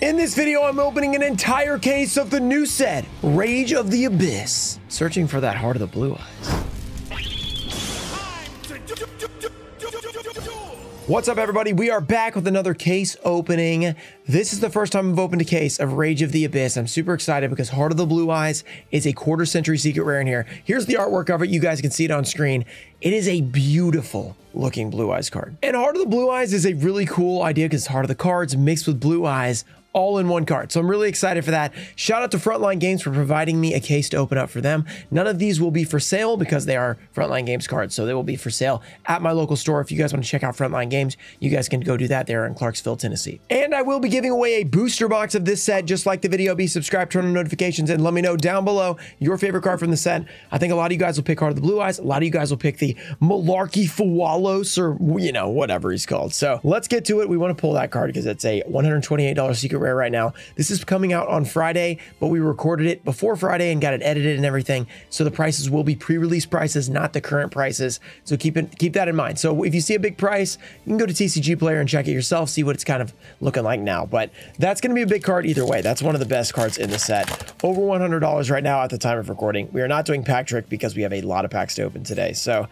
In this video, I'm opening an entire case of the new set, Rage of the Abyss. Searching for that Heart of the Blue Eyes. What's up, everybody? We are back with another case opening. This is the first time I've opened a case of Rage of the Abyss. I'm super excited because Heart of the Blue Eyes is a quarter century secret rare in here. Here's the artwork of it. You guys can see it on screen. It is a beautiful looking Blue Eyes card. And Heart of the Blue Eyes is a really cool idea because Heart of the cards mixed with Blue Eyes all in one card. So I'm really excited for that. Shout out to Frontline Games for providing me a case to open up for them. None of these will be for sale because they are Frontline Games cards. So they will be for sale at my local store. If you guys want to check out Frontline Games, you guys can go do that there in Clarksville, Tennessee. And I will be giving away a booster box of this set. Just like the video, be subscribed, turn on notifications, and let me know down below your favorite card from the set. I think a lot of you guys will pick Heart of the Blue Eyes. A lot of you guys will pick the Malarkey Fawalos or, you know, whatever he's called. So let's get to it. We want to pull that card because it's a $128 secret rare right now. This is coming out on Friday, but we recorded it before Friday and got it edited and everything. So the prices will be pre-release prices, not the current prices. So keep it keep that in mind. So if you see a big price, you can go to TCG Player and check it yourself, see what it's kind of looking like now. But that's going to be a big card either way. That's one of the best cards in the set. Over $100 right now at the time of recording. We are not doing pack trick because we have a lot of packs to open today. So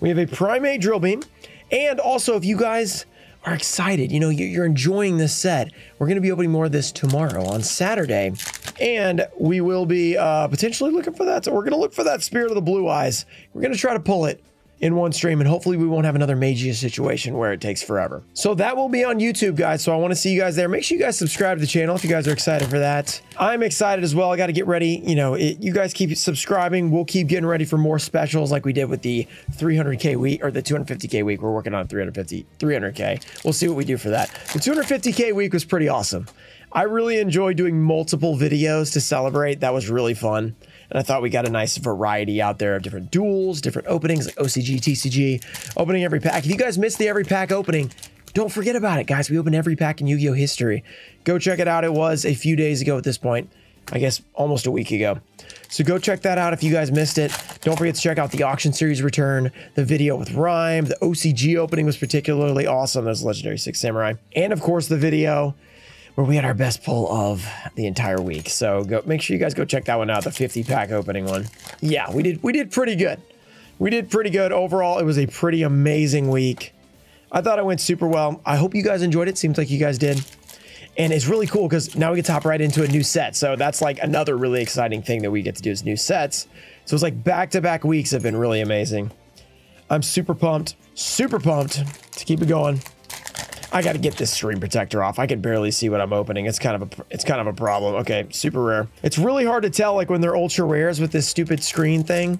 we have a Primite Drillbeam. And also, if you guys are excited. You know, you're enjoying this set. We're going to be opening more of this tomorrow on Saturday. And we will be uh, potentially looking for that. So we're going to look for that Spirit of the Blue Eyes. We're going to try to pull it in one stream and hopefully we won't have another Magia situation where it takes forever. So that will be on YouTube guys. So I want to see you guys there. Make sure you guys subscribe to the channel if you guys are excited for that. I'm excited as well. I got to get ready. You know, it, you guys keep subscribing. We'll keep getting ready for more specials like we did with the 300k week or the 250k week. We're working on 350, 300k. We'll see what we do for that. The 250k week was pretty awesome. I really enjoy doing multiple videos to celebrate. That was really fun. And I thought we got a nice variety out there of different duels, different openings like OCG, TCG, opening every pack. If you guys missed the every pack opening, don't forget about it, guys. We opened every pack in Yu-Gi-Oh! history. Go check it out. It was a few days ago at this point. I guess almost a week ago. So go check that out if you guys missed it. Don't forget to check out the auction series return, the video with Rhyme, the OCG opening was particularly awesome. There's Legendary Six Samurai. And of course the video where we had our best pull of the entire week. So go make sure you guys go check that one out, the 50 pack opening one. Yeah, we did we did pretty good. We did pretty good overall. It was a pretty amazing week. I thought it went super well. I hope you guys enjoyed it. Seems like you guys did. And it's really cool because now we get to hop right into a new set. So that's like another really exciting thing that we get to do is new sets. So it's like back-to-back -back weeks have been really amazing. I'm super pumped, super pumped to keep it going. I got to get this screen protector off. I can barely see what I'm opening. It's kind of a it's kind of a problem. Okay, super rare. It's really hard to tell like when they're ultra rares with this stupid screen thing.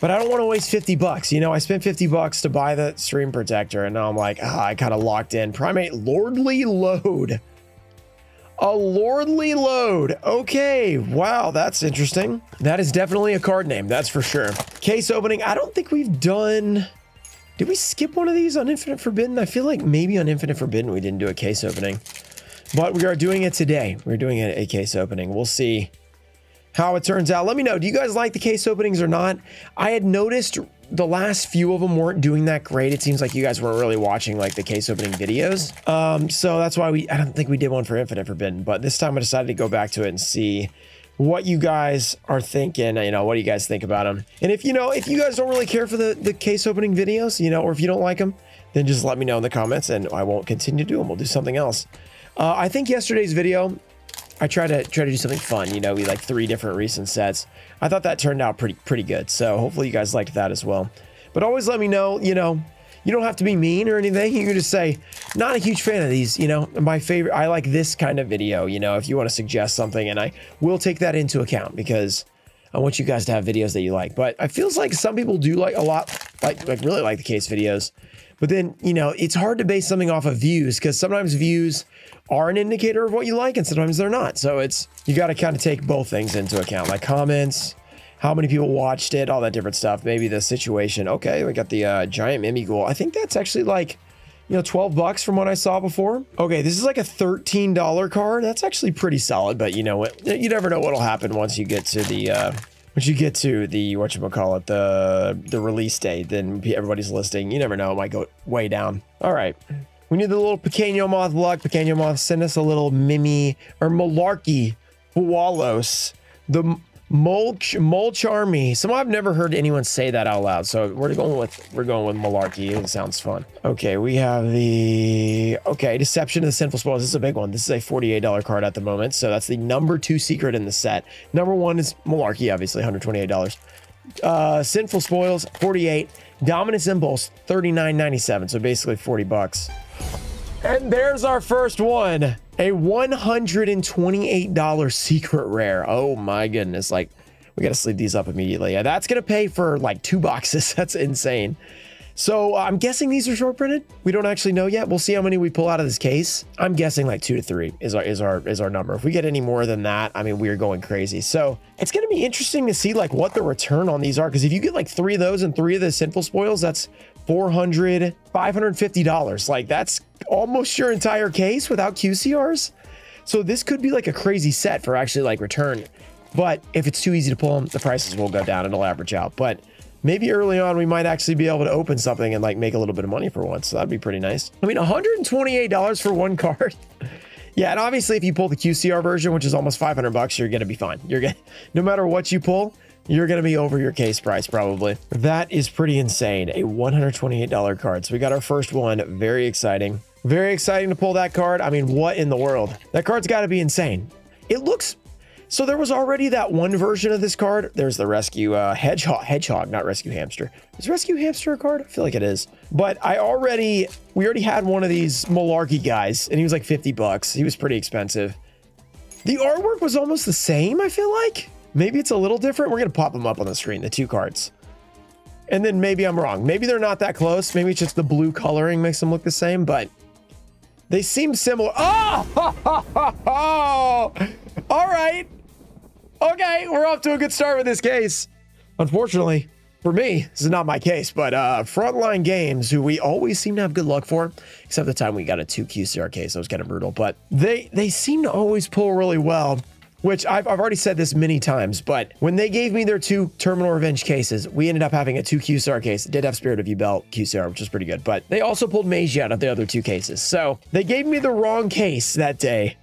But I don't want to waste 50 bucks. You know, I spent 50 bucks to buy the screen protector and now I'm like, ah, I kind of locked in. Primite Lordly Lode. A Lordly Lode. Okay, wow, that's interesting. That is definitely a card name, that's for sure. Case opening, I don't think we've done... Did we skip one of these on Infinite Forbidden? I feel like maybe on Infinite Forbidden we didn't do a case opening. But we are doing it today. We're doing a, a case opening. We'll see how it turns out. Let me know. Do you guys like the case openings or not? I had noticed the last few of them weren't doing that great. It seems like you guys weren't really watching like the case opening videos. Um, so that's why we, I don't think we did one for Infinite Forbidden, but this time I decided to go back to it and see what you guys are thinking. You know, what do you guys think about them? And if you know, if you guys don't really care for the, the case opening videos, you know, or if you don't like them, then just let me know in the comments and I won't continue to do them. We'll do something else. Uh, I think yesterday's video, I try to try to do something fun. You know, we like three different recent sets. I thought that turned out pretty pretty good. So hopefully you guys liked that as well. But always let me know. You know, you don't have to be mean or anything. You can just say, not a huge fan of these, you know, my favorite, I like this kind of video, you know, if you want to suggest something and I will take that into account because I want you guys to have videos that you like. But it feels like some people do like a lot, like, like really like the case videos. But then, you know, it's hard to base something off of views because sometimes views are an indicator of what you like and sometimes they're not. So it's, you got to kind of take both things into account, like comments, how many people watched it, all that different stuff. Maybe the situation. Okay, we got the uh, giant Mimighoul. I think that's actually like, you know, 12 bucks from what I saw before. Okay, this is like a $13 card. That's actually pretty solid, but you know what? You never know what'll happen once you get to the, uh, once you get to the, whatchamacallit, the, the release date, then everybody's listing. You never know, it might go way down. All right. We need the little Pequeño Moth luck. Pequeño Moth, send us a little Mimi or Malarkey Fualos. The Mulch mulch army. Some I've never heard anyone say that out loud. So we're going with we're going with Malarkey. It sounds fun. Okay, we have the okay, Deception of the Sinful Spoils. This is a big one. This is a $48 card at the moment. So that's the number two secret in the set. Number one is Malarkey, obviously, $128. Uh Sinful Spoils, 48. Dominus Impulse, 39.97. So basically 40 bucks. And there's our first one. A $128 secret rare. Oh my goodness. Like, we got to sleeve these up immediately. Yeah, that's going to pay for like two boxes. That's insane. So uh, I'm guessing these are short printed. We don't actually know yet. We'll see how many we pull out of this case. I'm guessing like two to three is our is our is our number. If we get any more than that, I mean, we are going crazy. So it's going to be interesting to see like what the return on these are. Because if you get like three of those and three of the sinful spoils, that's 400 $550. Like that's almost your entire case without QCRs. So this could be like a crazy set for actually like return. But if it's too easy to pull them, the prices will go down and it'll average out. But maybe early on we might actually be able to open something and like make a little bit of money for once. So that'd be pretty nice. I mean, $128 for one card. yeah, and obviously if you pull the QCR version, which is almost 500 bucks, you're gonna be fine. You're gonna, no matter what you pull, you're going to be over your case price probably. That is pretty insane. A $128 card. So we got our first one. Very exciting. Very exciting to pull that card. I mean, what in the world? That card's got to be insane. It looks... So there was already that one version of this card. There's the Rescue uh, Hedgehog, Hedgehog, not Rescue Hamster. Is Rescue Hamster a card? I feel like it is. But I already, we already had one of these Malarkey guys, and he was like 50 bucks. He was pretty expensive. The artwork was almost the same, I feel like. Maybe it's a little different. We're going to pop them up on the screen, the two cards. And then maybe I'm wrong. Maybe they're not that close. Maybe it's just the blue coloring makes them look the same, but they seem similar. Oh! All right. Okay, we're off to a good start with this case. Unfortunately, for me, this is not my case, but uh, Frontline Games, who we always seem to have good luck for, except the time we got a 2 QCR case, that was kind of brutal, but they, they seem to always pull really well which I've, I've already said this many times, but when they gave me their two Terminal Revenge cases, we ended up having a two QCR case. It did have Spirit of Yubel QCR, which is pretty good, but they also pulled Magi out of the other two cases. So they gave me the wrong case that day,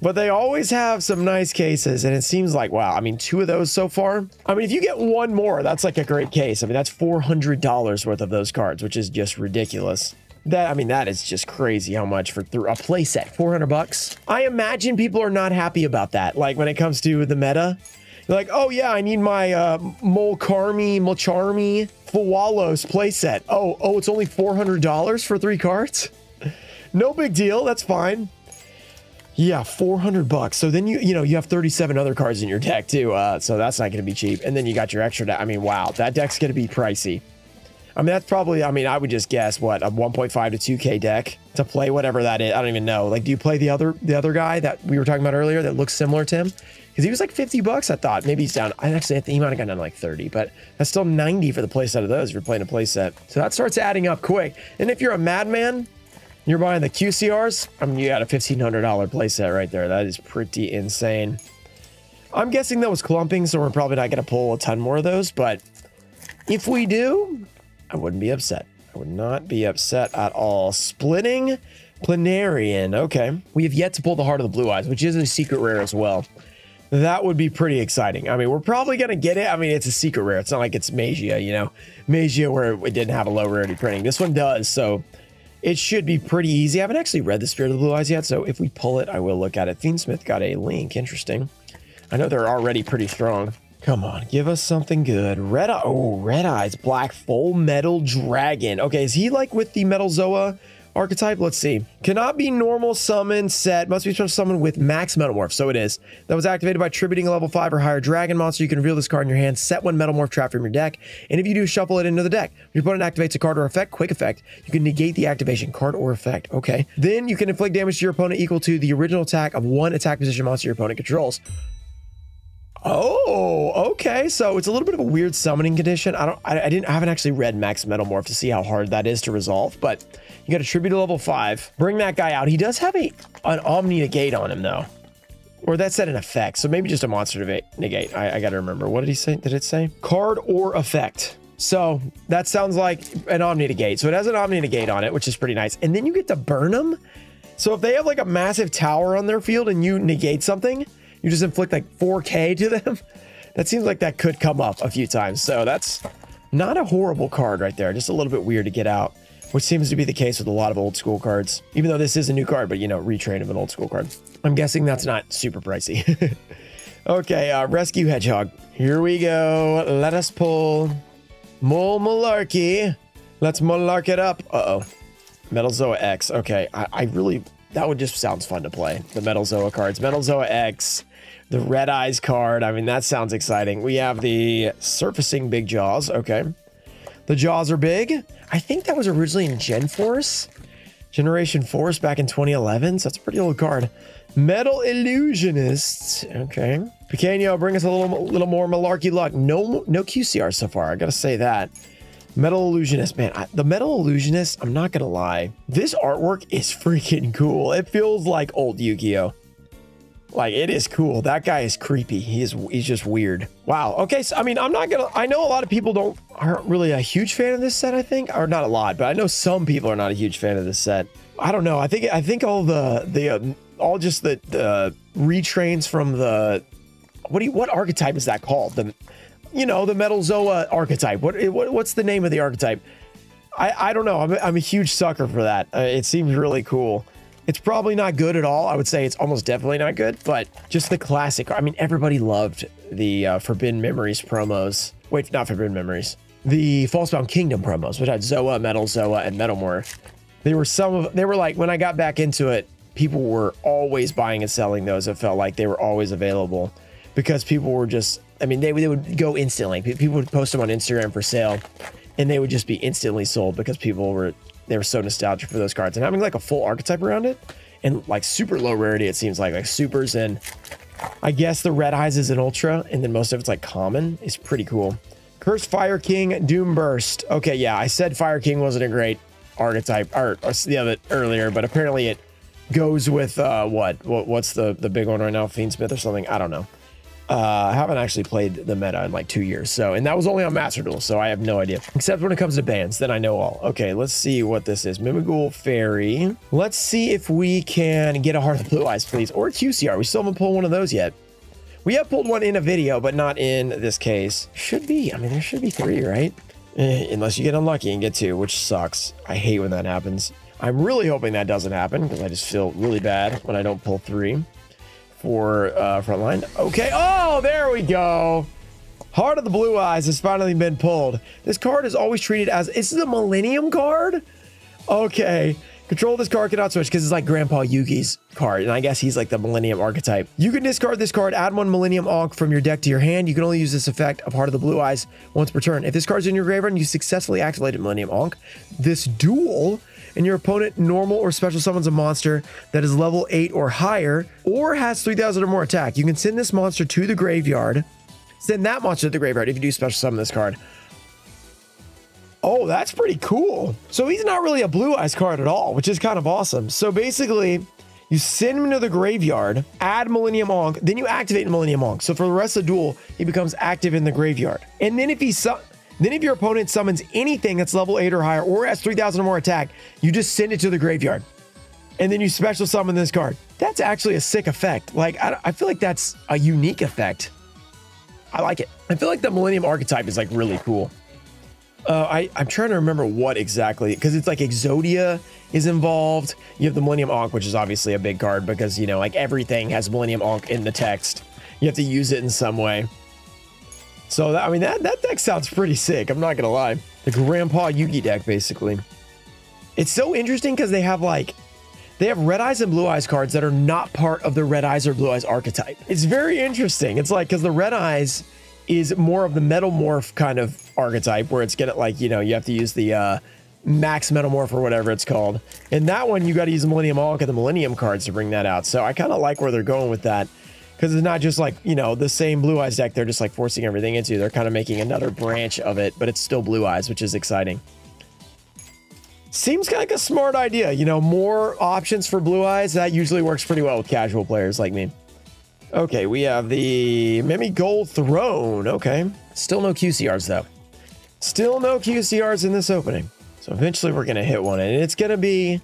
but they always have some nice cases. And it seems like, wow, I mean, two of those so far. I mean, if you get one more, that's like a great case. I mean, that's $400 worth of those cards, which is just ridiculous. That I mean, that is just crazy how much for through a playset, 400 bucks. I imagine people are not happy about that. Like when it comes to the meta, you're like, oh yeah, I need my uh, Molcarmi, Molcharmi, Fualos playset. Oh, oh, it's only $400 for three cards? no big deal, that's fine. Yeah, 400 bucks. So then you, you know, you have 37 other cards in your deck too. Uh, so that's not going to be cheap. And then you got your extra deck. I mean, wow, that deck's going to be pricey. I mean, that's probably, I mean, I would just guess what a 1.5 to 2K deck to play whatever that is. I don't even know. Like, do you play the other, the other guy that we were talking about earlier that looks similar to him? Because he was like 50 bucks, I thought. Maybe he's down. I actually, think he might have gone down to like 30, but that's still 90 for the playset of those if you're playing a playset. So that starts adding up quick. And if you're a madman, you're buying the QCRs, I mean, you got a $1,500 playset right there. That is pretty insane. I'm guessing that was clumping, so we're probably not going to pull a ton more of those, but if we do, I wouldn't be upset. I would not be upset at all. Splitting Planarian. Okay. We have yet to pull the Heart of the Blue Eyes, which is a secret rare as well. That would be pretty exciting. I mean, we're probably going to get it. I mean, it's a secret rare. It's not like it's Magia, you know, Magia where it didn't have a low rarity printing. This one does. So it should be pretty easy. I haven't actually read the Spirit of the Blue Eyes yet. So if we pull it, I will look at it. Fiendsmith got a link. Interesting. I know they're already pretty strong. Come on, give us something good. Red Eye. Oh, Red Eyes. Black Full Metal Dragon. Okay, is he like with the Metal Zoa archetype? Let's see. Cannot be normal summon set. Must be special summon with max Metamorph. So it is. That was activated by tributing a level 5 or higher dragon monster. You can reveal this card in your hand. Set one Metamorph trap from your deck. And if you do, shuffle it into the deck. If your opponent activates a card or effect, quick effect, you can negate the activation card or effect. Okay. Then you can inflict damage to your opponent equal to the original attack of one attack position monster your opponent controls. Oh, okay. So it's a little bit of a weird summoning condition. I don't, I, I, didn't, I haven't actually read Max Metamorph to see how hard that is to resolve, but you got a tribute to level five. Bring that guy out. He does have a an Omni negate on him though, or that said an effect. So maybe just a monster negate. I, I got to remember. What did he say? Did it say card or effect? So that sounds like an Omni Negate. So it has an Omni Negate on it, which is pretty nice. And then you get to burn them. So if they have like a massive tower on their field and you negate something, you just inflict like 4k to them. That seems like that could come up a few times. So that's not a horrible card right there. Just a little bit weird to get out, which seems to be the case with a lot of old school cards. Even though this is a new card, but you know, retrain of an old school card. I'm guessing that's not super pricey. okay, uh, Rescue Hedgehog. Here we go. Let us pull Mole Malarkey. Let's Malark it up. Uh-oh. Metal Zoa X. Okay, I, I really... That one just sounds fun to play. The Metal Zoa cards. Metal Zoa X the Red Eyes card. I mean, that sounds exciting. We have the Surfacing Big Jaws. Okay. The jaws are big. I think that was originally in Gen Force. Generation Force back in 2011. So that's a pretty old card. Metal Illusionists. Okay. Pequeño, bring us a little little more malarkey luck. No no QCR so far. I gotta say that. Metal Illusionist, man, I, the Metal Illusionist, I'm not gonna lie. This artwork is freaking cool. It feels like old Yu-Gi-Oh! Like it is cool. That guy is creepy. He is he's just weird. Wow. Okay, so I mean, I'm not gonna I know a lot of people don't aren't really a huge fan of this set, I think. Or not a lot, but I know some people are not a huge fan of this set. I don't know. I think I think all the the uh, all just the the retrains from the what do you what archetype is that called? The you know, the Metal Zoa archetype. What, what what's the name of the archetype? I I don't know. I'm I'm a huge sucker for that. Uh, it seems really cool. It's probably not good at all. I would say it's almost definitely not good, but just the classic. I mean, everybody loved the uh, Forbidden Memories promos. Wait, not Forbidden Memories. The Falsebound Kingdom promos, which had Zoa, Metal Zoa, and Metalmorph. They were some of, they were like, when I got back into it, people were always buying and selling those. It felt like they were always available because people were just, I mean, they, they would go instantly. People would post them on Instagram for sale and they would just be instantly sold because people were they were so nostalgic for those cards. And having like a full archetype around it and like super low rarity it seems like like supers and i guess the red eyes is an ultra and then most of it's like common is pretty cool. Cursed fire king doom burst okay yeah i said fire king wasn't a great archetype or, or the other earlier but apparently it goes with uh what, what what's the the big one right now? Fiendsmith or something? I don't know uh, I haven't actually played the meta in like two years. So, and that was only on Master Duel, so I have no idea. Except when it comes to bands, then I know all. Okay, let's see what this is. Mimighoul Fairy. Let's see if we can get a Heart of Blue Eyes, please. Or QCR. We still haven't pulled one of those yet. We have pulled one in a video, but not in this case. Should be. I mean, there should be three, right? Eh, unless you get unlucky and get two, which sucks. I hate when that happens. I'm really hoping that doesn't happen because I just feel really bad when I don't pull three for uh, frontline. Okay. Oh, there we go. Heart of the Blue Eyes has finally been pulled. This card is always treated as, is this a Millennium card? Okay. Control this card cannot switch because it's like Grandpa Yugi's card, and I guess he's like the Millennium archetype. You can discard this card, add one Millennium Ankh from your deck to your hand. You can only use this effect of Heart of the Blue Eyes once per turn. If this card's in your graveyard and you successfully activated Millennium Ankh, this duel and your opponent normal or special summons a monster that is level 8 or higher or has 3000 or more attack. You can send this monster to the graveyard. Send that monster to the graveyard if you do special summon this card. Oh, that's pretty cool. So he's not really a blue eyes card at all, which is kind of awesome. So basically, you send him to the graveyard, add Millennium Ankh, then you activate Millennium Ankh. So for the rest of the duel, he becomes active in the graveyard. And then if he then if your opponent summons anything that's level 8 or higher or has 3000 or more attack, you just send it to the graveyard. And then you special summon this card. That's actually a sick effect. Like, I, I feel like that's a unique effect. I like it. I feel like the Millennium archetype is like really cool. Uh, I, I'm trying to remember what exactly, because it's like Exodia is involved. You have the Millennium Ankh, which is obviously a big card because, you know, like everything has Millennium Ankh in the text. You have to use it in some way. So, I mean, that, that deck sounds pretty sick. I'm not going to lie. The Grandpa Yugi deck, basically. It's so interesting because they have like, they have red eyes and blue eyes cards that are not part of the red eyes or blue eyes archetype. It's very interesting. It's like, because the red eyes is more of the metal morph kind of archetype where it's get like, you know, you have to use the uh, max metal morph or whatever it's called. And that one, you got to use the Millennium and the Millennium cards to bring that out. So I kind of like where they're going with that because it's not just like you know the same blue eyes deck they're just like forcing everything into they're kind of making another branch of it but it's still blue eyes which is exciting seems kind of like a smart idea you know more options for blue eyes that usually works pretty well with casual players like me okay we have the Mimighoul Throne okay still no qcrs though Still no QCRs in this opening. So eventually we're to hit one, and it's to be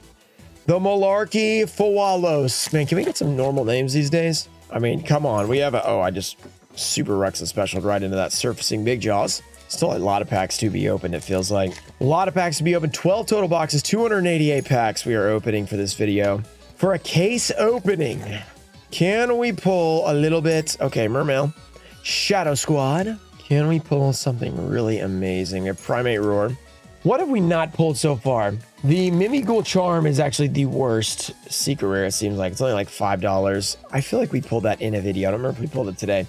the Malarkey Fawalos. Man, can we get some normal names these days? I mean, come on. We have a... Oh, I just super Rex special right into that surfacing big jaws. Still a lot of packs to be opened, it feels like. A lot of packs to be opened. 12 total boxes, 288 packs we are opening for this video. For a case opening, can we pull a little bit? Okay, Mermail. Shadow Squad. Can we pull something really amazing? A Primite Roar. What have we not pulled so far? The Mimighoul Charm is actually the worst secret rare, it seems like. It's only like $5. I feel like we pulled that in a video. I don't remember if we pulled it today.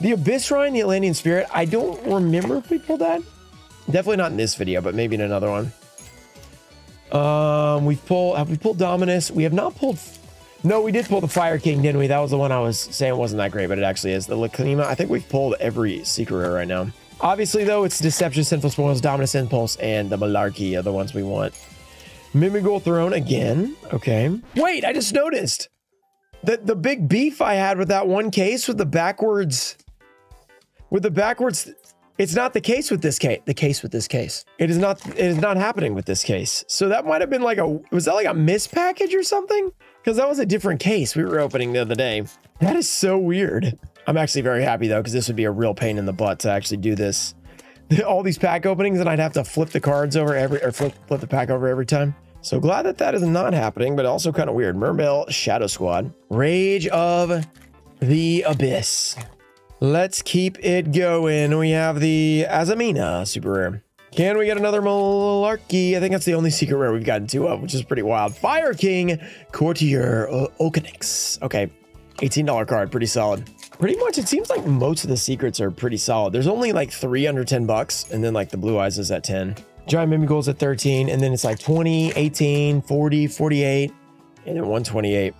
The Abyssrine, the Atlantean Spirit, I don't remember if we pulled that. Definitely not in this video, but maybe in another one. Um, we've pulled, have we pulled Dominus? We have not pulled, no, we did pull the Fire King, didn't we? That was the one I was saying wasn't that great, but it actually is. The Lacrima, I think we've pulled every secret rare right now. Obviously, though, it's Deception, Sinful Spoils, Dominus Impulse, and the Malarkey are the ones we want. Mimighoul Throne again. Okay. Wait, I just noticed that the big beef I had with that one case with the backwards with the backwards, it's not the case with this case. The case with this case. It is not. It is not happening with this case. So that might have been like a. Was that like a mispackage or something? Because that was a different case we were opening the other day. That is so weird. I'm actually very happy though, because this would be a real pain in the butt to actually do this. All these pack openings, and I'd have to flip the cards over every or flip flip the pack over every time. So glad that that is not happening, but also kind of weird. Mermail Shadow Squad. Rage of the Abyss. Let's keep it going. We have the Azamina super rare. Can we get another Malarkey? I think that's the only secret rare we've gotten two of, which is pretty wild. Fire King, Courtier, Ulcanix. Okay, $18 card, pretty solid. Pretty much, it seems like most of the secrets are pretty solid. There's only like three under 10 bucks, and then like the Blue Eyes is at 10. Giant Mimighoul's at 13, and then it's like 20, 18, 40, 48, and then 128.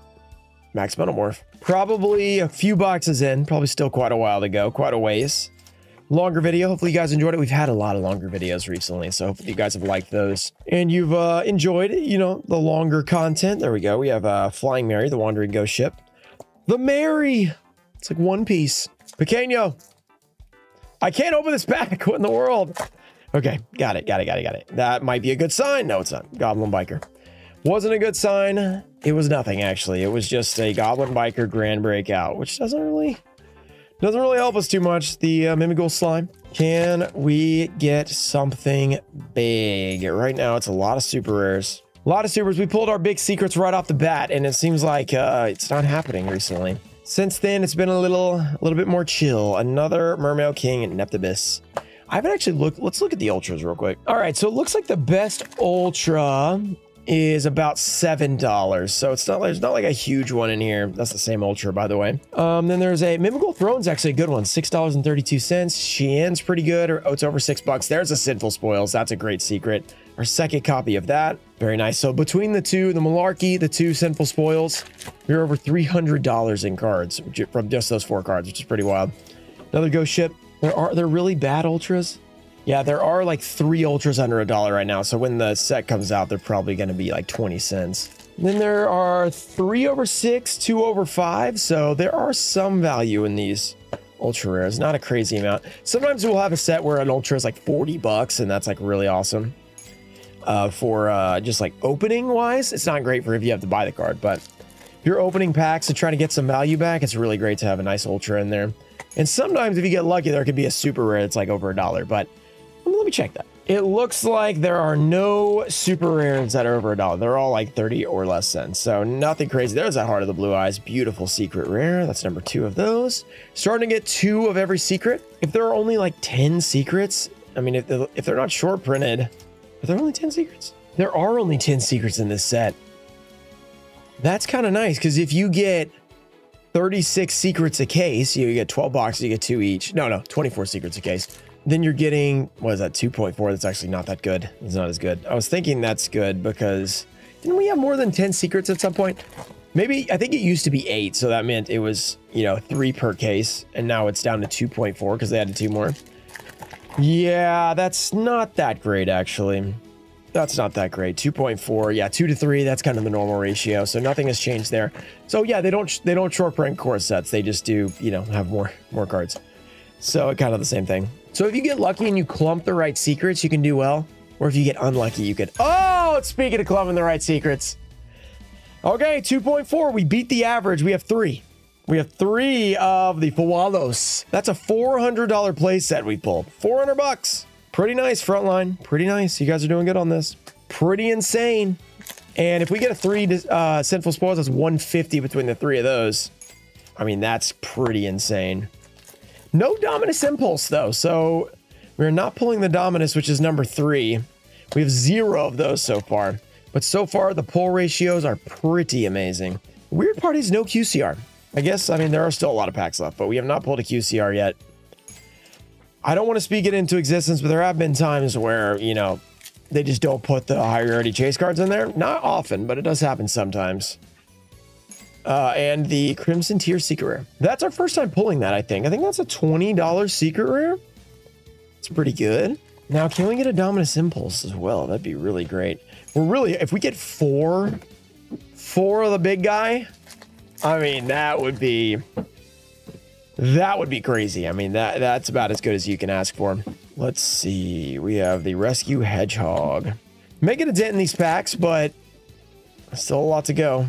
Max Metamorph. Probably a few boxes in, probably still quite a while to go, quite a ways. Longer video. Hopefully you guys enjoyed it. We've had a lot of longer videos recently, so hopefully you guys have liked those. And you've uh, enjoyed, you know, the longer content. There we go. We have uh, Flying Mary, the Wandering Ghost Ship. The Mary! It's like one piece. Pequeño! I can't open this pack. What in the world? Okay, got it, got it, got it, got it. That might be a good sign. No, it's not. Goblin Biker. Wasn't a good sign. It was nothing, actually. It was just a Goblin Biker Grand Breakout, which doesn't really... Doesn't really help us too much. The uh, Mimighoul Slime. Can we get something big? Right now, it's a lot of super rares. A lot of supers. We pulled our big secrets right off the bat, and it seems like uh, it's not happening recently. Since then, it's been a little, a little bit more chill. Another Mermail King and Neptabyss. I haven't actually looked. Let's look at the ultras real quick. All right, so it looks like the best ultra is about seven dollars so it's not there's not like a huge one in here that's the same ultra by the way um then there's a mimighoul throne's actually a good one six dollars and 32 cents Xian's pretty good or oh it's over six bucks there's a sinful spoils that's a great secret our second copy of that very nice so between the two the malarkey the two sinful spoils we're over 300 dollars in cards from just those four cards which is pretty wild another ghost ship there are there really bad ultras yeah, there are like three ultras under a dollar right now. So when the set comes out, they're probably going to be like 20 cents. Then there are three over six, two over five. So there are some value in these ultra rares. Not a crazy amount. Sometimes we'll have a set where an ultra is like 40 bucks and that's like really awesome. Uh, for uh, just like opening wise, it's not great for if you have to buy the card, but if you're opening packs and trying to get some value back, it's really great to have a nice ultra in there. And sometimes if you get lucky, there could be a super rare that's like over a dollar, but let me check that. It looks like there are no super rares that are over a dollar. They're all like 30 or less cents. So nothing crazy. There's that Heart of the Blue Eyes. Beautiful secret rare. That's number two of those. Starting to get two of every secret. If there are only like 10 secrets, I mean, if if they're not short printed, are there only 10 secrets? There are only 10 secrets in this set. That's kind of nice because if you get 36 secrets a case, you get 12 boxes, you get two each. No, no, 24 secrets a case then you're getting, what is that, 2.4? That's actually not that good. It's not as good. I was thinking that's good because didn't we have more than 10 secrets at some point? Maybe, I think it used to be eight, so that meant it was, you know, three per case, and now it's down to 2.4 because they added two more. Yeah, that's not that great, actually. That's not that great. 2.4, yeah, two to three, that's kind of the normal ratio, so nothing has changed there. So yeah, they don't they don't short print core sets, they just do, you know, have more more cards. So kind of the same thing. So if you get lucky and you clump the right secrets, you can do well. Or if you get unlucky, you could. Oh, speaking of clumping the right secrets. Okay, 2.4. We beat the average. We have three. We have three of the Fawalos. That's a $400 play set we pulled. 400 bucks. Pretty nice front line. Pretty nice. You guys are doing good on this. Pretty insane. And if we get a three uh, Sinful Spoils, that's 150 between the three of those. I mean, that's pretty insane. No Dominus Impulse, though. So we're not pulling the Dominus, which is number three. We have zero of those so far. But so far, the pull ratios are pretty amazing. Weird part is no QCR. I guess, I mean, there are still a lot of packs left, but we have not pulled a QCR yet. I don't want to speak it into existence, but there have been times where, you know, they just don't put the high rarity chase cards in there. Not often, but it does happen sometimes. Uh, and the Crimson Tier Secret Rare. That's our first time pulling that, I think. I think that's a $20 Secret Rare. It's pretty good. Now, can we get a Dominus Impulse as well? That'd be really great. We're really, if we get four, four of the big guy, I mean, that would be, that would be crazy. I mean, that that's about as good as you can ask for. Let's see. We have the Rescue Hedgehog. Making a dent in these packs, but still a lot to go.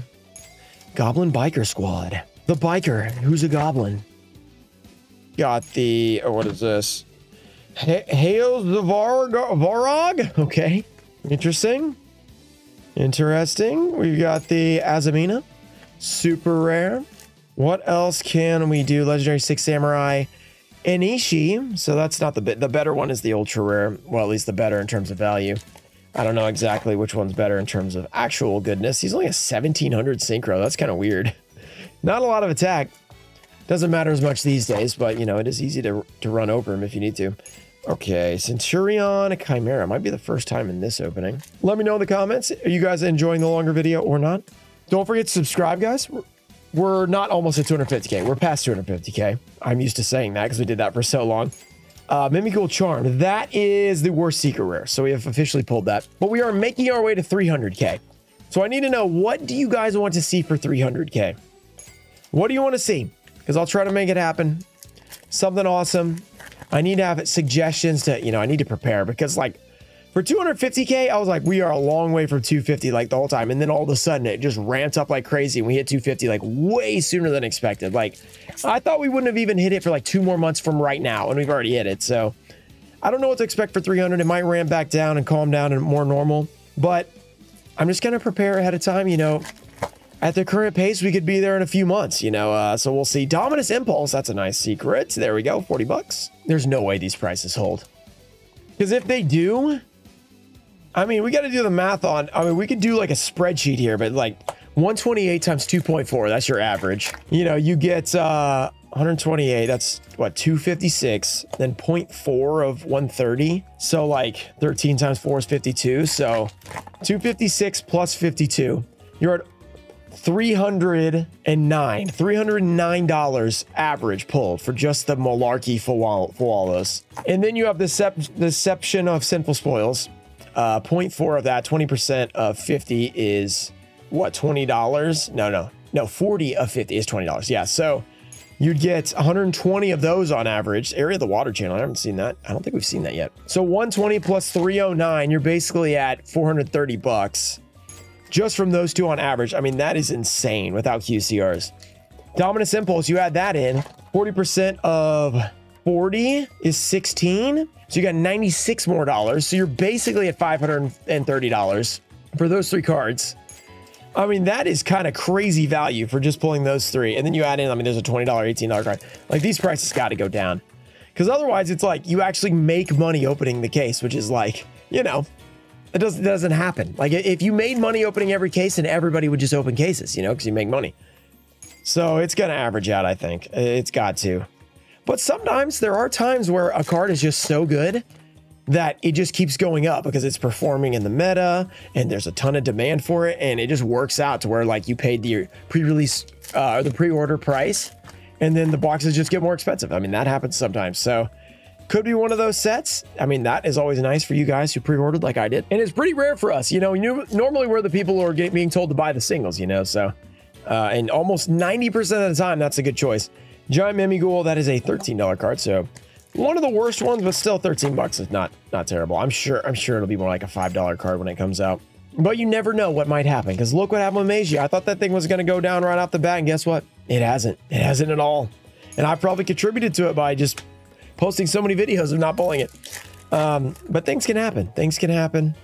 Goblin Biker Squad. The biker. Who's a goblin? Got the, oh, what is this? Hails the Varog. Okay. Interesting. Interesting. We've got the Azamina. Super rare. What else can we do? Legendary Six Samurai. Enishi. So that's not the bit. The better one is the ultra rare. Well, at least the better in terms of value. I don't know exactly which one's better in terms of actual goodness. He's only a 1700 synchro. That's kind of weird. Not a lot of attack. Doesn't matter as much these days, but you know, it is easy to, to run over him if you need to. Okay, Centurion, Chimera. Might be the first time in this opening. Let me know in the comments. Are you guys enjoying the longer video or not? Don't forget to subscribe, guys. We're not almost at 250k. We're past 250k. I'm used to saying that because we did that for so long. Uh, Mimighoul Charm. That is the worst secret rare. So we have officially pulled that. But we are making our way to 300k. So I need to know, what do you guys want to see for 300k? What do you want to see? Because I'll try to make it happen. Something awesome. I need to have suggestions to, you know, I need to prepare because like for 250k, I was like, we are a long way from 250 like the whole time. And then all of a sudden it just ramped up like crazy. And we hit 250 like way sooner than expected. Like I thought we wouldn't have even hit it for like two more months from right now. And we've already hit it. So I don't know what to expect for 300. It might ramp back down and calm down and more normal. But I'm just going to prepare ahead of time. You know, at the current pace, we could be there in a few months, you know. Uh, so we'll see. Dominus Impulse. That's a nice secret. There we go. 40 bucks. There's no way these prices hold. Because if they do, I mean, we got to do the math on. I mean, we could do like a spreadsheet here, but like 128 times 2.4, that's your average. You know, you get uh 128, that's what 256, then 0.4 of 130. So like 13 times 4 is 52. So 256 plus 52. You're at 309 $309 average pulled for just the malarkey Fawalos. And then you have the deception of sinful spoils uh, 0.4 of that, 20% of 50 is what, $20? No, no, no, 40 of 50 is $20. Yeah. So you'd get 120 of those on average. Area of the water channel. I haven't seen that. I don't think we've seen that yet. So 120 plus 309, you're basically at 430 bucks just from those two on average. I mean, that is insane without QCRs. Dominus Impulse, you add that in, 40% of 40 is 16. So you got 96 more dollars. So you're basically at $530 for those three cards. I mean, that is kind of crazy value for just pulling those three. And then you add in, I mean, there's a $20, $18 card. Like these prices got to go down. Because otherwise it's like you actually make money opening the case, which is like, you know, it doesn't, doesn't happen. Like if you made money opening every case and everybody would just open cases, you know, because you make money. So it's going to average out, I think. It's got to. But sometimes there are times where a card is just so good that it just keeps going up because it's performing in the meta and there's a ton of demand for it and it just works out to where like you paid the pre-release uh, or the pre-order price and then the boxes just get more expensive. I mean, that happens sometimes. So could be one of those sets. I mean, that is always nice for you guys who pre-ordered like I did. And it's pretty rare for us. You know, normally we're the people who are get, being told to buy the singles, you know, so uh, and almost 90% of the time, that's a good choice. Giant Mimighoul, that is a $13 card, so one of the worst ones, but still 13 bucks is not not terrible. I'm sure I'm sure it'll be more like a $5 card when it comes out. But you never know what might happen because look what happened with Magia. I thought that thing was going to go down right off the bat, and guess what? It hasn't. It hasn't at all. And I probably contributed to it by just posting so many videos of not pulling it. Um, but things can happen. Things can happen.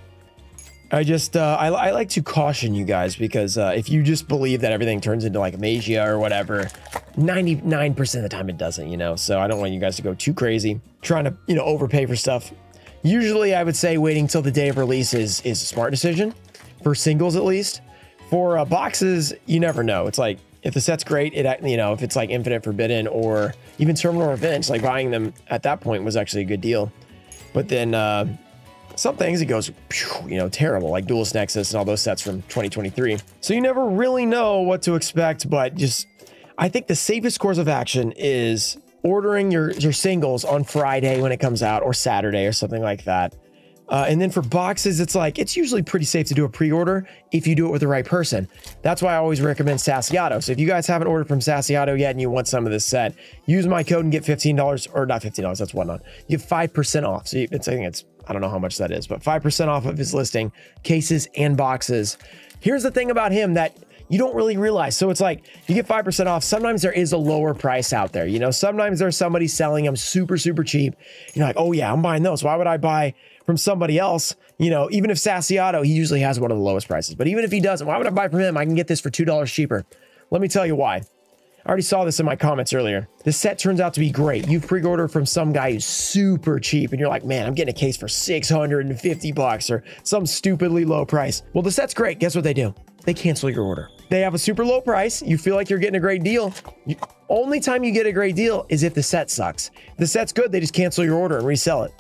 I just uh, I, I, like to caution you guys because uh, if you just believe that everything turns into like Magia or whatever, 99% of the time it doesn't, you know. So I don't want you guys to go too crazy trying to you know overpay for stuff. Usually, I would say waiting till the day of release is is a smart decision for singles at least. For uh, boxes, you never know. It's like if the set's great, it you know if it's like Infinite Forbidden or even Terminal Revenge, like buying them at that point was actually a good deal. But then uh, some things it goes, you know, terrible, like Duelist Nexus and all those sets from 2023. So you never really know what to expect, but just I think the safest course of action is ordering your your singles on Friday when it comes out or Saturday or something like that. Uh, and then for boxes, it's like it's usually pretty safe to do a pre-order if you do it with the right person. That's why I always recommend Sassyotto. So if you guys haven't ordered from Sassyotto yet and you want some of this set, use my code and get $15 or not $15, that's on. You get 5% off. So it's I think it's I don't know how much that is, but 5% off of his listing, cases and boxes. Here's the thing about him that you don't really realize. So it's like you get 5% off. Sometimes there is a lower price out there. You know, sometimes there's somebody selling them super, super cheap. You're like, oh yeah, I'm buying those. Why would I buy from somebody else? You know, even if Sassyotto, he usually has one of the lowest prices. But even if he doesn't, why would I buy from him? I can get this for $2 cheaper. Let me tell you why. I already saw this in my comments earlier. This set turns out to be great. You've pre-ordered from some guy who's super cheap and you're like, man, I'm getting a case for 650 bucks or some stupidly low price. Well, the set's great. Guess what they do? They cancel your order. They have a super low price. You feel like you're getting a great deal. You, only time you get a great deal is if the set sucks. If the set's good, they just cancel your order and resell it.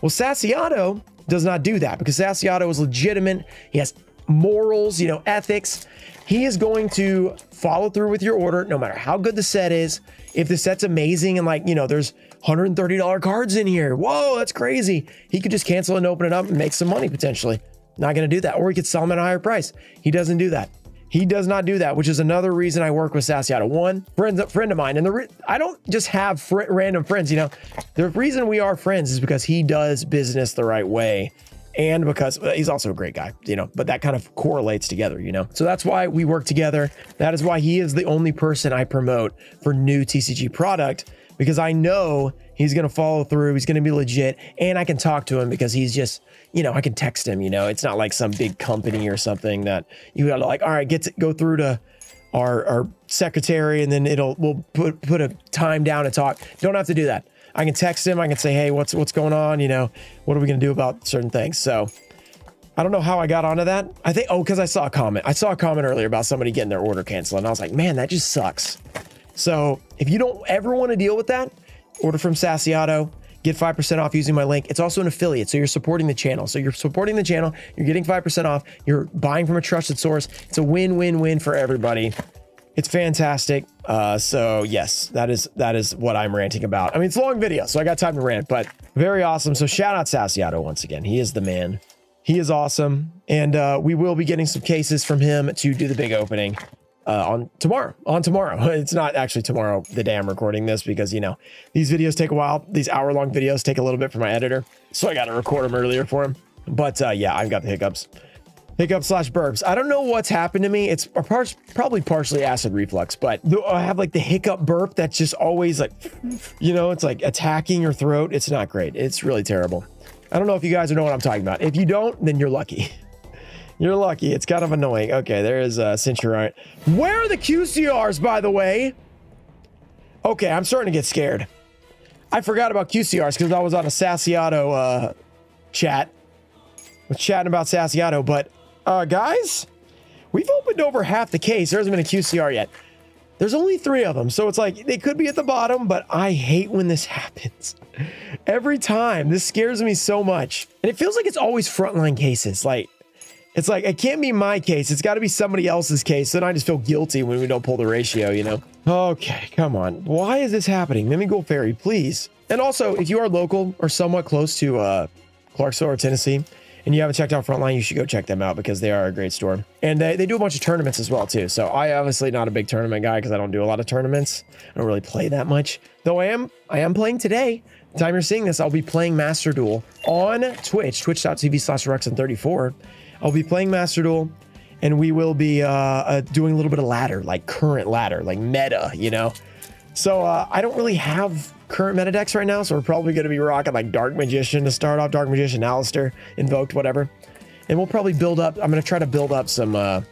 Well, Sassyotto does not do that because Sassyotto is legitimate. He has morals, you know, ethics. He is going to follow through with your order no matter how good the set is. If the set's amazing and like, you know, there's $130 cards in here. Whoa, that's crazy. He could just cancel and open it up and make some money potentially. Not going to do that. Or he could sell them at a higher price. He doesn't do that. He does not do that, which is another reason I work with Sassyotto. One, friend, friend of mine, and the I don't just have fr- random friends. You know, the reason we are friends is because he does business the right way and because he's also a great guy, you know, but that kind of correlates together, you know. So that's why we work together. That is why he is the only person I promote for new TCG product because I know he's going to follow through, he's going to be legit, and I can talk to him because he's just, you know, I can text him, you know. It's not like some big company or something that you got to like, all right, get to go through to our our secretary and then it'll we'll put put a time down to talk. Don't have to do that. I can text him. I can say, hey, what's what's going on? You know, what are we going to do about certain things? So I don't know how I got onto that. I think, oh, because I saw a comment. I saw a comment earlier about somebody getting their order canceled. And I was like, man, that just sucks. So if you don't ever want to deal with that, order from Sassyotto. Get 5% off using my link. It's also an affiliate, so you're supporting the channel. So you're supporting the channel, you're getting 5% off, you're buying from a trusted source. It's a win-win-win for everybody. It's fantastic. Uh, so yes, that is that is what I'm ranting about. I mean, it's a long video, so I got time to rant, but very awesome. So shout out Sassyotto once again. He is the man. He is awesome, and uh, we will be getting some cases from him to do the big opening uh, on tomorrow. On tomorrow, it's not actually tomorrow the day I'm recording this because you know these videos take a while. These hour long videos take a little bit for my editor, so I got to record them earlier for him. But uh, yeah, I've got the hiccups hiccup slash burps. I don't know what's happened to me. It's probably partially acid reflux, but I have like the hiccup burp that's just always like, you know, it's like attacking your throat. It's not great. It's really terrible. I don't know if you guys know what I'm talking about. If you don't, then you're lucky. You're lucky. It's kind of annoying. Okay, there is a Centurion. Where are the QCRs, by the way? Okay, I'm starting to get scared. I forgot about QCRs because I was on a Sassyotto uh, chat. Was chatting about Sassyotto, but uh, guys, we've opened over half the case. There hasn't been a QCR yet. There's only three of them, so it's like they could be at the bottom, but I hate when this happens. Every time, this scares me so much. And it feels like it's always frontline cases. Like, it's like, it can't be my case. It's got to be somebody else's case. Then I just feel guilty when we don't pull the ratio, you know? Okay, come on. Why is this happening? Go Fairy, please. And also, if you are local or somewhat close to uh, Clarksville or Tennessee, and you haven't checked out Frontline, you should go check them out because they are a great store. And they, they do a bunch of tournaments as well too. So I obviously not a big tournament guy because I don't do a lot of tournaments. I don't really play that much. Though I am I am playing today. The time you're seeing this, I'll be playing Master Duel on Twitch, twitch.tv slash Ruxin34. I'll be playing Master Duel and we will be uh, uh, doing a little bit of ladder, like current ladder, like meta, you know? So uh, I don't really have current meta decks right now, so we're probably going to be rocking like Dark Magician to start off, Dark Magician, Alistair, Invoked, whatever. And we'll probably build up, I'm going to try to build up some uh,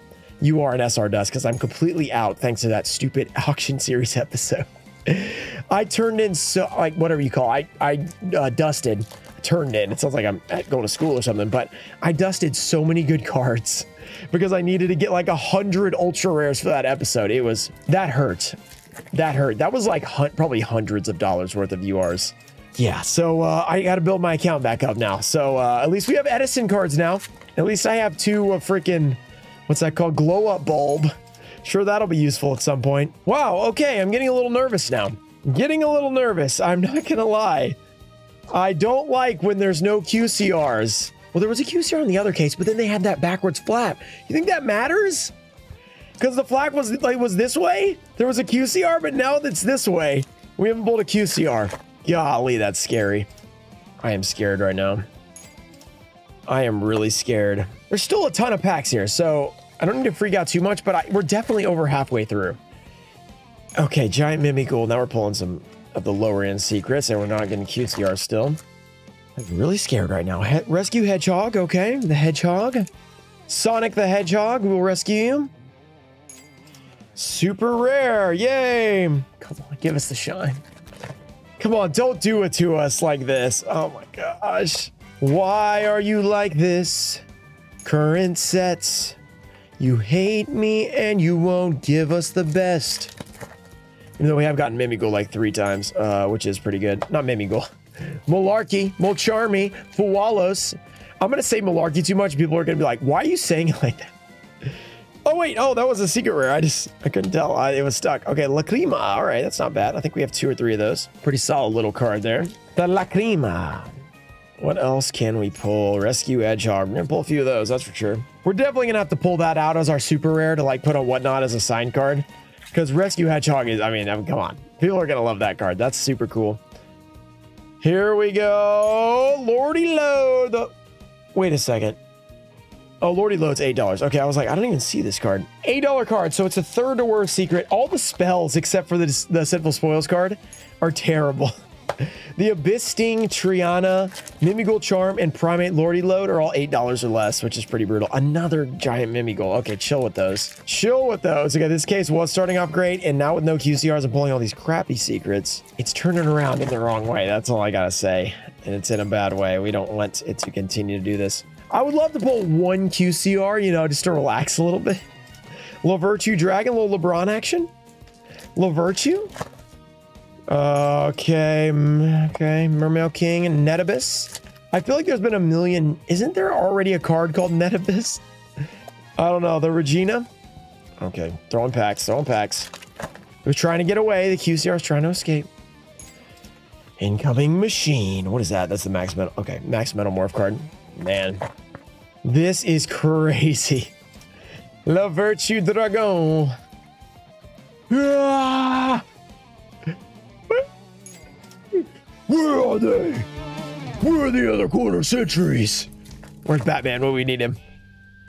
UR and SR dust because I'm completely out thanks to that stupid auction series episode. I turned in so, like, whatever you call it, I, I uh, dusted, turned in. It sounds like I'm going to school or something, but I dusted so many good cards because I needed to get like a hundred ultra rares for that episode. It was, that hurt that hurt. That was like hun probably hundreds of dollars worth of URs. Yeah, so uh, I got to build my account back up now. So uh, at least we have Edison cards now. At least I have two uh, freaking, what's that called? Glow up bulb. Sure, that'll be useful at some point. Wow, okay, I'm getting a little nervous now. getting a little nervous. I'm not going to lie. I don't like when there's no QCRs. Well, there was a QCR in the other case, but then they had that backwards flap. You think that matters? Because the flag was like was this way. There was a QCR, but now it's this way. We haven't pulled a QCR. Golly, that's scary. I am scared right now. I am really scared. There's still a ton of packs here, so I don't need to freak out too much, but I, we're definitely over halfway through. Okay, Giant Mimighoul. Now we're pulling some of the lower end secrets, and we're not getting QCR still. I'm really scared right now. He rescue Hedgehog, okay. The Hedgehog. Sonic the Hedgehog, will rescue you. Super rare. Yay. Come on, give us the shine. Come on, don't do it to us like this. Oh my gosh. Why are you like this? Current sets. You hate me and you won't give us the best. Even though we have gotten Mimighoul like three times, uh, which is pretty good. Not Mimighoul. Malarkey, Mulcharmy, Fuwalos. I'm going to say Malarkey too much. People are going to be like, why are you saying it like that? Oh, wait. Oh, that was a secret rare. I just, I couldn't tell. I, it was stuck. Okay, Lacrima. All right, that's not bad. I think we have two or three of those. Pretty solid little card there. The Lacrima. What else can we pull? Rescue Hedgehog. We're going to pull a few of those, that's for sure. We're definitely going to have to pull that out as our super rare to like put on Whatnot as a sign card. Because Rescue Hedgehog is, I mean, I come on. People are going to love that card. That's super cool. Here we go. Lordly Lode. Wait a second. Oh, Lordly Lode's $8. Okay, I was like, I don't even see this card. $8 card, so it's a third to worst secret. All the spells, except for the, the Sinful Spoils card, are terrible. the Abyss Sting, Triana, Mimighoul Charm, and Primite Lordly Lode are all $8 or less, which is pretty brutal. Another giant Mimighoul. Okay, chill with those. Chill with those. Okay, this case was starting off great, and now with no QCRs and pulling all these crappy secrets, it's turning around in the wrong way. That's all I gotta say. And it's in a bad way. We don't want it to continue to do this. I would love to pull one QCR, you know, just to relax a little bit. Virtue Dragon, little LeBron action. La Virtue. Okay, okay. Mermail King and Neptabyss. I feel like there's been a million. Isn't there already a card called Neptabyss? I don't know. The Regina. Okay, throwing packs, throwing packs. We're trying to get away. The QCR is trying to escape. Incoming machine. What is that? That's the max metal. Okay, max metal morph card. Man, this is crazy. La Virtue Dragon. Ah! Where are they? Where are the other quarter centuries? Where's Batman when we need him?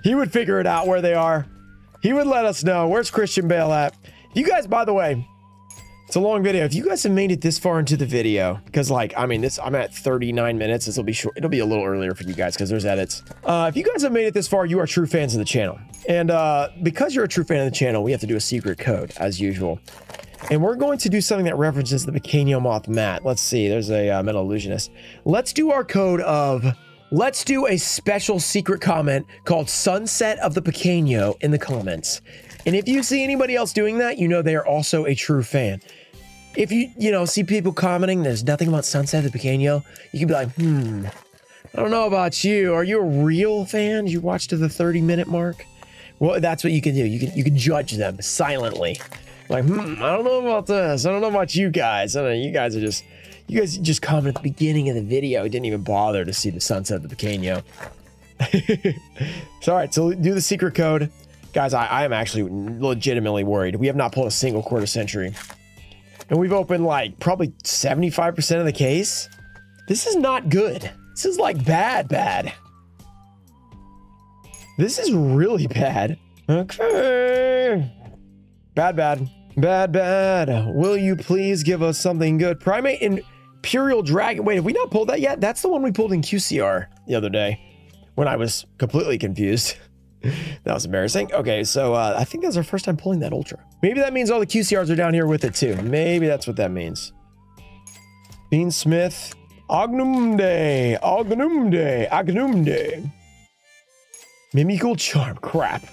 He would figure it out where they are. He would let us know. Where's Christian Bale at? You guys, by the way, it's a long video. If you guys have made it this far into the video, because like, I mean, this I'm at 39 minutes. This will be short. It'll be a little earlier for you guys because there's edits. Uh, if you guys have made it this far, you are true fans of the channel. And uh, because you're a true fan of the channel, we have to do a secret code as usual. And we're going to do something that references the Pequeño Moth mat. Let's see. There's a uh, Metal Illusionist. Let's do our code of... Let's do a special secret comment called Sunset of the Pequeño in the comments. And if you see anybody else doing that, you know they are also a true fan if you, you know, see people commenting, there's nothing about Sunset of the Pequeño, you can be like, hmm, I don't know about you. Are you a real fan? Did you watch to the 30 minute mark? Well, that's what you can do. You can you can judge them silently. Like, hmm, I don't know about this. I don't know about you guys. I don't know. You guys are just, you guys just comment at the beginning of the video. Didn't even bother to see the sunset of the Pequeño. so, all right, so do the secret code. Guys, I, I am actually legitimately worried. We have not pulled a single quarter century. And we've opened like probably 75% of the case. This is not good. This is like bad, bad. This is really bad. Okay. Bad, bad. Bad, bad. Will you please give us something good? Primite Imperial Dragon. Wait, have we not pulled that yet? That's the one we pulled in QCR the other day when I was completely confused. that was embarrassing. Okay, so uh, I think that's our first time pulling that Ultra. Maybe that means all the QCRs are down here with it too. Maybe that's what that means. Bean Smith. Ognumde. Ognumde. Ognumde. Mimighoul Charm. Crap.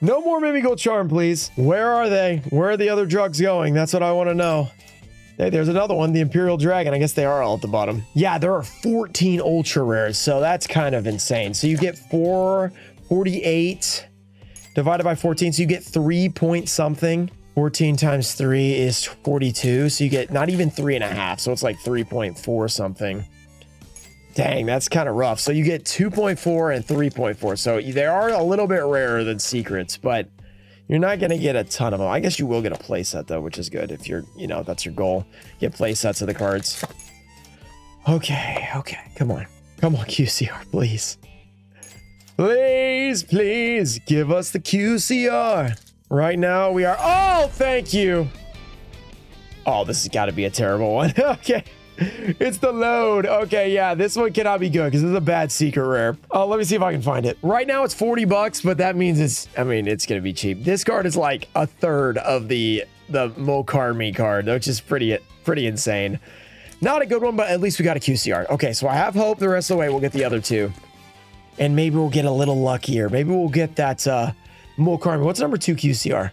No more Mimighoul Charm, please. Where are they? Where are the other drugs going? That's what I want to know. Hey, there's another one, the Imperial Dragon. I guess they are all at the bottom. Yeah, there are 14 ultra rares, so that's kind of insane. So you get 448 divided by 14, so you get 3 point something. 14 times 3 is 42, so you get not even three and a half, so it's like 3.4 something. Dang, that's kind of rough. So you get 2.4 and 3.4. So they are a little bit rarer than secrets, but you're not going to get a ton of them. I guess you will get a playset though, which is good if you're, you know, that's your goal. Get playsets of the cards. Okay, okay. Come on. Come on, QCR, please. Please, please give us the QCR. Right now we are, oh, thank you. Oh, this has got to be a terrible one. okay it's the load. Okay, yeah, this one cannot be good because this is a bad secret rare. Oh, let me see if I can find it. Right now it's 40 bucks, but that means it's, I mean, it's going to be cheap. This card is like a third of the, the Mulcharmy card, which is pretty, pretty insane. Not a good one, but at least we got a QCR. Okay, so I have hope the rest of the way we'll get the other two. And maybe we'll get a little luckier. Maybe we'll get that uh, Mulcharmy. What's number two QCR?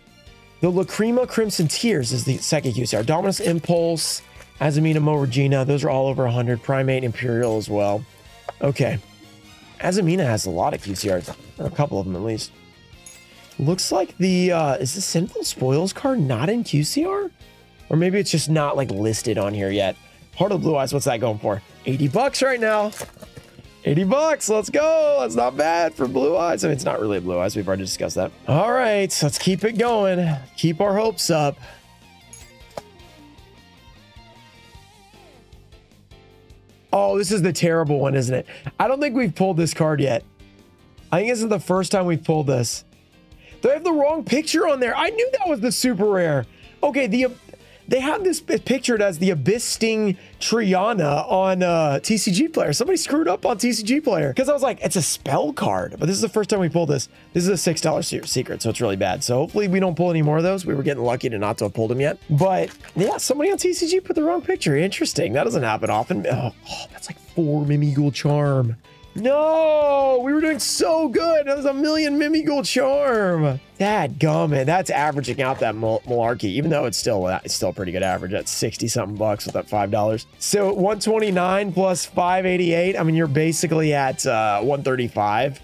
The Lacrima Crimson Tears is the second QCR. Dominus Impulse. Azamina Mo Regina, those are all over 100. Primite Imperial as well. Okay. Azamina has a lot of QCRs, a couple of them at least. Looks like the, uh, is the Sinful Spoils card not in QCR? Or maybe it's just not like listed on here yet. Heart of Blue Eyes, what's that going for? 80 bucks right now. 80 bucks, let's go. That's not bad for Blue Eyes. I mean, it's not really Blue Eyes. We've already discussed that. All right, let's keep it going. Keep our hopes up. Oh, this is the terrible one, isn't it? I don't think we've pulled this card yet. I think this is the first time we've pulled this. They have the wrong picture on there. I knew that was the super rare. Okay, the they have this pictured as the Abyss Sting Triana on uh, TCG Player. Somebody screwed up on TCG Player because I was like, it's a spell card. But this is the first time we pulled this. This is a $6 secret, so it's really bad. So hopefully we don't pull any more of those. We were getting lucky to not to have pulled them yet. But yeah, somebody on TCG put the wrong picture. Interesting. That doesn't happen often. Oh, oh that's like four Mimighoul Charm. No, we were doing so good. That was a million Mimighoul charm. That gummit. That's averaging out that malarkey, even though it's still it's still pretty good average at 60 something bucks with that five dollars. So 129 plus 588. I mean, you're basically at uh, 135.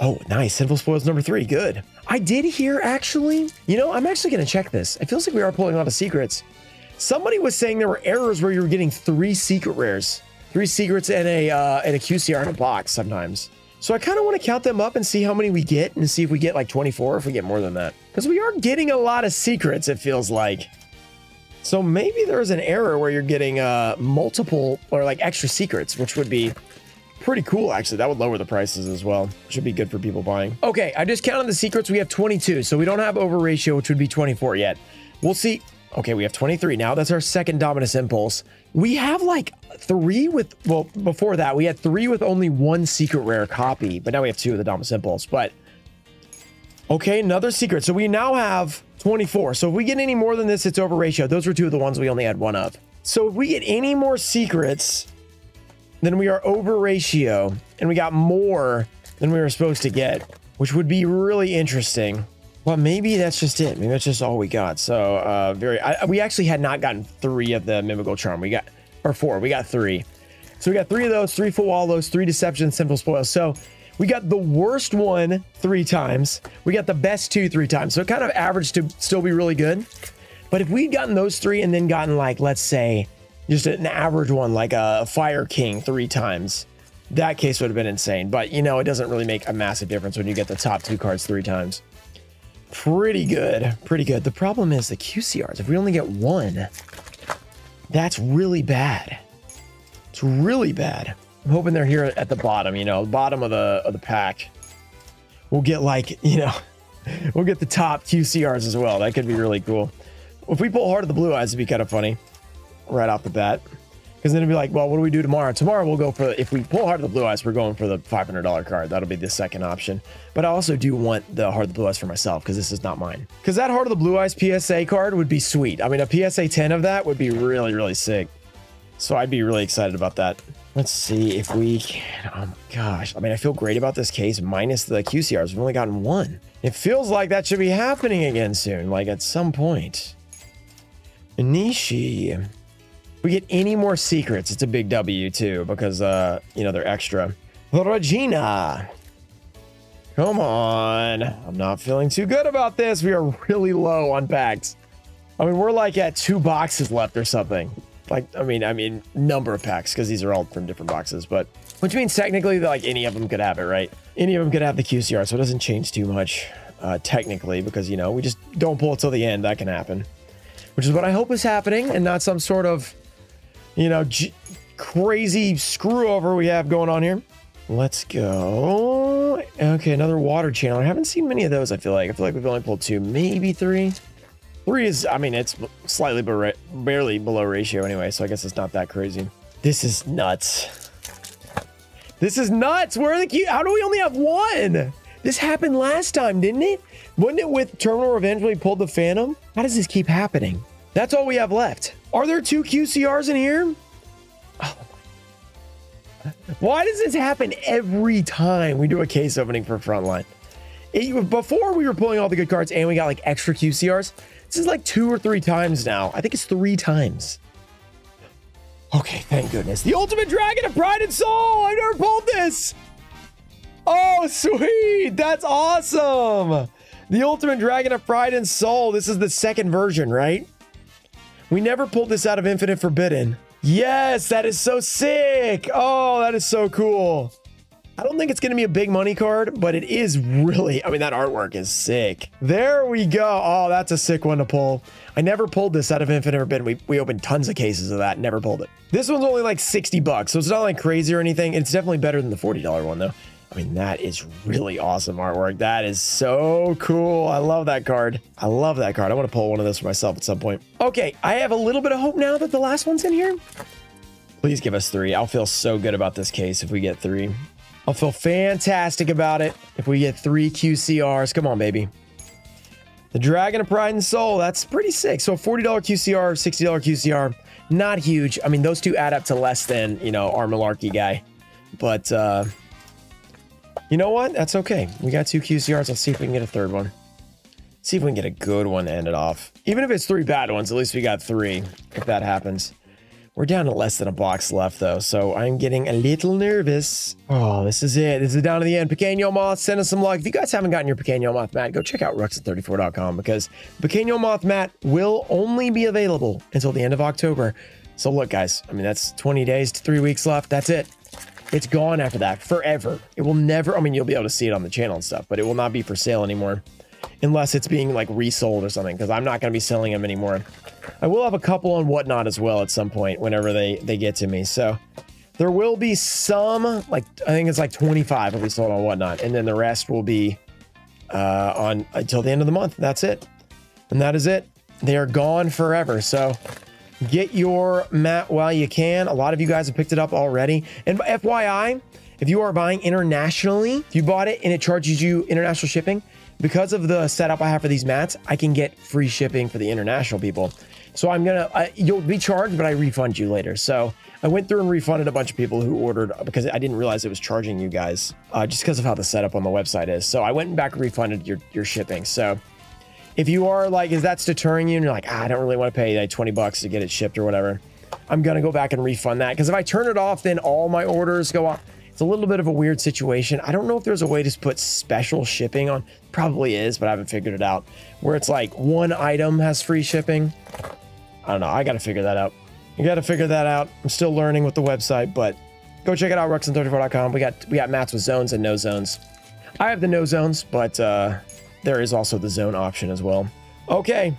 Oh, nice. Sinful Spoils number three. Good. I did hear actually, you know, I'm actually going to check this. It feels like we are pulling a lot of secrets. Somebody was saying there were errors where you were getting three secret rares. Three secrets and a uh, and a QCR in a box sometimes. So I kind of want to count them up and see how many we get and see if we get like 24 if we get more than that. Because we are getting a lot of secrets, it feels like. So maybe there's an error where you're getting uh, multiple or like extra secrets, which would be pretty cool, actually. That would lower the prices as well. Should be good for people buying. Okay, I just counted the secrets. We have 22, so we don't have over ratio, which would be 24 yet. We'll see. Okay, we have 23 now. That's our second Dominus Impulse. We have like three with, well, before that, we had three with only one secret rare copy, but now we have two of the Dominus Impulse. But, okay, another secret. So we now have 24. So if we get any more than this, it's over ratio. Those were two of the ones we only had one of. So if we get any more secrets, then we are over ratio, and we got more than we were supposed to get, which would be really interesting. Well, maybe that's just it. Maybe that's just all we got. So, uh, very. I, we actually had not gotten three of the Mimighoul Charm. We got, or four. We got three. So we got three of those, three Fuwalos, three deception, simple spoils. So we got the worst one three times. We got the best two three times. So it kind of averaged to still be really good. But if we'd gotten those three and then gotten like, let's say, just an average one, like a Fire King three times, That case would have been insane. But, you know, it doesn't really make a massive difference when you get the top two cards three times. Pretty good. Pretty good. The problem is the QCRs. If we only get one, that's really bad. It's really bad. I'm hoping they're here at the bottom, you know, the bottom of the of the pack. We'll get like, you know, we'll get the top QCRs as well. That could be really cool. If we pull Heart of the Blue Eyes, it'd be kind of funny right off the bat. Because then it'd be like, well, what do we do tomorrow? Tomorrow we'll go for, if we pull Heart of the Blue Eyes, we're going for the $500 card. That'll be the second option. But I also do want the Heart of the Blue Eyes for myself because this is not mine. Because that Heart of the Blue Eyes PSA card would be sweet. I mean, a PSA 10 of that would be really, really sick. So I'd be really excited about that. Let's see if we can. Oh gosh. I mean, I feel great about this case minus the QCRs. We've only gotten one. It feels like that should be happening again soon, like at some point. Nishi. If we get any more secrets, it's a big W too, because, uh, you know, they're extra. Regina. Come on. I'm not feeling too good about this. We are really low on packs. I mean, we're like at two boxes left or something. Like, I mean, I mean, number of packs because these are all from different boxes, but which means technically like any of them could have it, right? Any of them could have the QCR, so it doesn't change too much uh, technically because, you know, we just don't pull it till the end. That can happen, which is what I hope is happening and not some sort of, you know, crazy screw over we have going on here. Let's go. Okay, another water channel. I haven't seen many of those, I feel like. I feel like we've only pulled two, maybe three. Three is, I mean, it's slightly but barely below ratio anyway, so I guess it's not that crazy. This is nuts. This is nuts. Where are the key? How do we only have one? This happened last time, didn't it? Wasn't it with Terminal Revenge when we pulled the Phantom? How does this keep happening? That's all we have left. Are there two QCRs in here? Oh. Why does this happen every time we do a case opening for Frontline? It, before we were pulling all the good cards and we got like extra QCRs, this is like two or three times now. I think it's three times. Okay, thank goodness. The Ultimate Dragon of Pride and Soul! I've never pulled this! Oh, sweet! That's awesome! The Ultimate Dragon of Pride and Soul. This is the second version, right? We never pulled this out of Infinite Forbidden. Yes, that is so sick! Oh, that is so cool. I don't think it's going to be a big money card, but it is really, I mean, that artwork is sick. There we go. Oh, that's a sick one to pull. I never pulled this out of Infinite Forbidden. We, we opened tons of cases of that, never pulled it. This one's only like 60 bucks, so it's not like crazy or anything. It's definitely better than the $40 one though. Mean, that is really awesome artwork. That is so cool. I love that card. I love that card. I want to pull one of those for myself at some point. Okay, I have a little bit of hope now that the last one's in here. Please give us three. I'll feel so good about this case if we get three. I'll feel fantastic about it if we get three QCRs. Come on, baby. The Dragon of Pride and Soul, that's pretty sick. So $40 QCR, $60 QCR, not huge. I mean, those two add up to less than, you know, our Malarkey guy. But, uh, you know what? That's okay. We got two QCRs. Let's see if we can get a third one. See if we can get a good one to end it off. Even if it's three bad ones, at least we got three, if that happens. We're down to less than a box left, though, so I'm getting a little nervous. Oh, oh this is it. This is down to the end. Pequeño Moth, send us some luck. If you guys haven't gotten your Pequeño Moth mat, go check out ruxin34.com because Pequeño Moth mat will only be available until the end of October. So look, guys, I mean, that's 20 days to three weeks left. That's it. It's gone after that forever. It will never, I mean, you'll be able to see it on the channel and stuff, but it will not be for sale anymore unless it's being like resold or something because I'm not going to be selling them anymore. I will have a couple on whatnot as well at some point whenever they they get to me. So there will be some like I think it's like 25 will be sold on whatnot, and then the rest will be uh, on until the end of the month. That's it, and that is it. They are gone forever. So get your mat while you can. A lot of you guys have picked it up already. And FYI, if you are buying internationally, if you bought it and it charges you international shipping, because of the setup I have for these mats, I can get free shipping for the international people. So I'm gonna, I, you'll be charged, but I refund you later. So I went through and refunded a bunch of people who ordered because I didn't realize it was charging you guys uh, just because of how the setup on the website is. So I went back and refunded your, your shipping. So if you are like, is that's deterring you and you're like, ah, I don't really want to pay like 20 bucks to get it shipped or whatever, I'm gonna go back and refund that. Because if I turn it off, then all my orders go off. It's a little bit of a weird situation. I don't know if there's a way to put special shipping on. Probably is, but I haven't figured it out. Where it's like one item has free shipping. I don't know. I got to figure that out. You got to figure that out. I'm still learning with the website, but Go check it out, ruxin34.com. We got we got mats with zones and no zones. I have the no zones, but uh, there is also the zone option as well. Okay.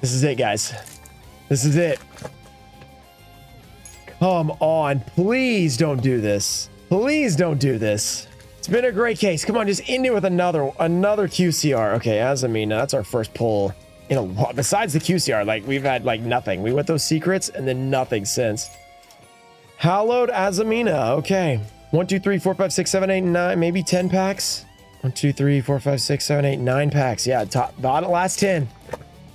This is it, guys. This is it. Come on. Please don't do this. Please don't do this. It's been a great case. Come on, just end it with another another QCR. Okay, Azamina, that's our first pull in a lot. Besides the QCR, like we've had like nothing. We went those secrets and then nothing since. Hallowed Azamina. Okay. One, two, three, four, five, six, seven, eight, nine, maybe 10 packs. One, two, three, four, five, six, seven, eight, nine packs. Yeah, top bottom last 10.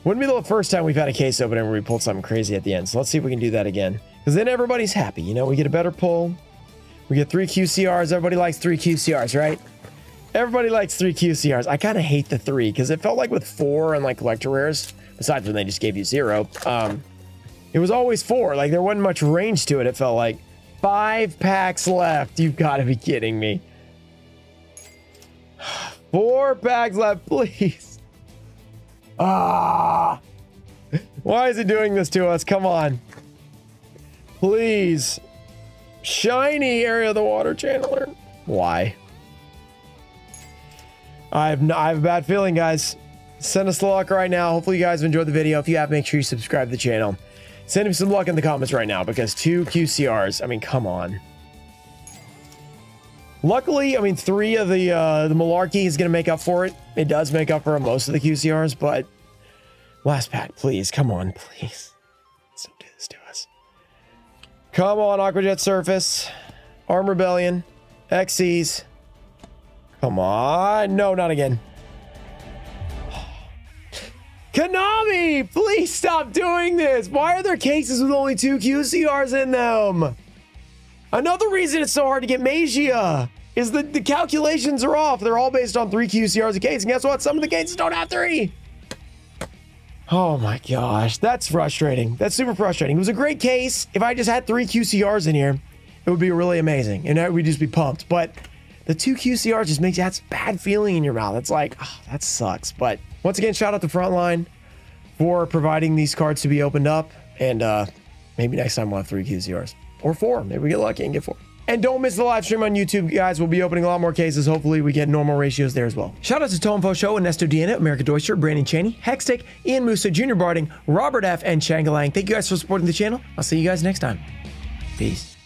Wouldn't be the first time we've had a case opening where we pulled something crazy at the end. So let's see if we can do that again. Because then everybody's happy. You know, we get a better pull. We get three QCRs. Everybody likes three QCRs, right? Everybody likes three QCRs. I kind of hate the three because it felt like with four and like collector rares, besides when they just gave you zero, um, it was always four. Like there wasn't much range to it. It felt like five packs left. You've got to be kidding me. Four packs left, please. Ah. Why is it doing this to us? Come on. Please. Shiny area of the water channeler. Why? I have, no, I have a bad feeling, guys. Send us the luck right now. Hopefully you guys enjoyed the video. If you have, make sure you subscribe to the channel. Send him some luck in the comments right now because two QCRs. I mean, come on. Luckily, I mean, three of the uh, the Malarkey is going to make up for it. It does make up for most of the QCRs, but last pack, please. Come on, please. Don't do this to us. Come on, Aquajet Surface. Arm Rebellion. XCs. Come on. No, not again. Konami, please stop doing this. Why are there cases with only two QCRs in them? Another reason it's so hard to get Magia is that the calculations are off. They're all based on three QCRs a case. And guess what? Some of the cases don't have three. Oh my gosh, that's frustrating. That's super frustrating. It was a great case. If I just had three QCRs in here, it would be really amazing. And we'd just be pumped. But the two QCRs just makes that bad feeling in your mouth. It's like, oh, that sucks. But once again, shout out to Frontline for providing these cards to be opened up. And uh, maybe next time we'll have three QCRs or four. Maybe we get lucky and get four. And don't miss the live stream on YouTube, guys. We'll be opening a lot more cases. Hopefully, we get normal ratios there as well. Shout out to Tomfo Show, Ernesto Diana, America Deutscher, Brandon Cheney, Hextech, Ian Musa, Junior Barding, Robert F., and Changalang. Thank you guys for supporting the channel. I'll see you guys next time. Peace.